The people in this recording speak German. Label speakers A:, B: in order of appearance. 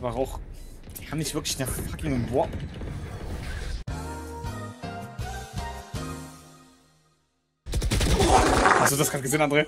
A: ist aber auch... Die haben nicht wirklich eine fucking Warp... Hast du das gerade gesehen, André?